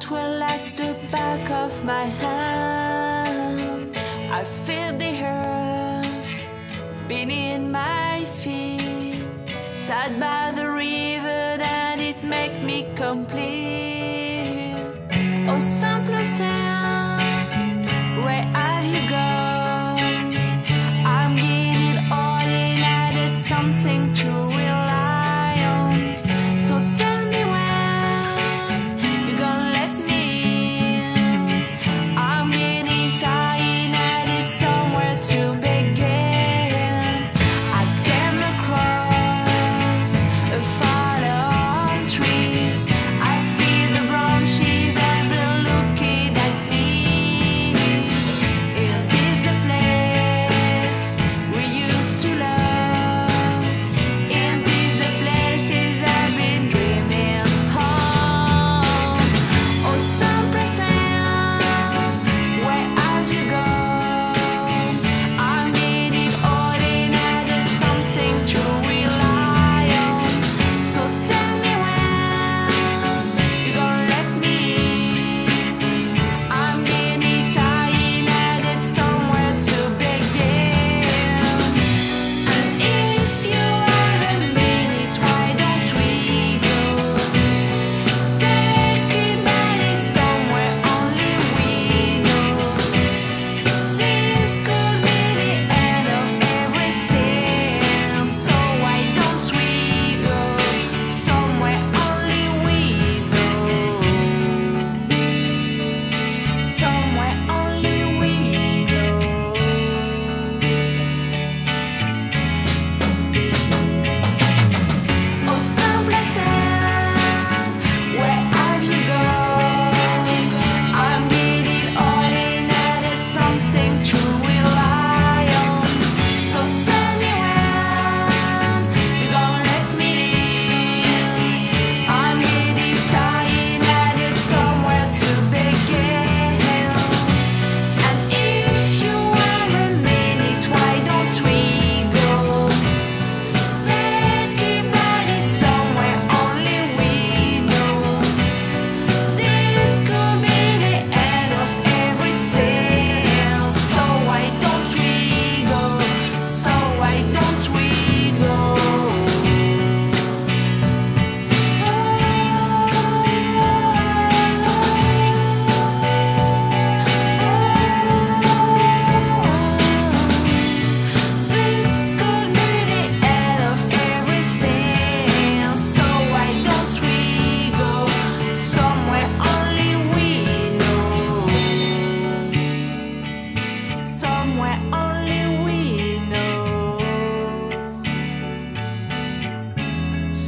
that were like the back of my hand. I feel the hurt beneath my feet, tied by the river, and it make me complete. Oh,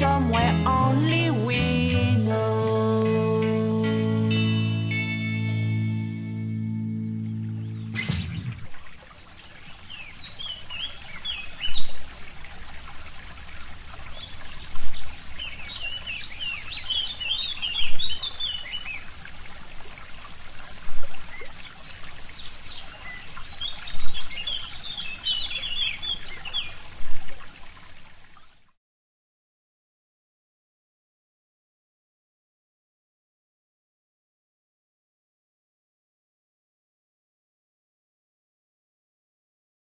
somewhere only.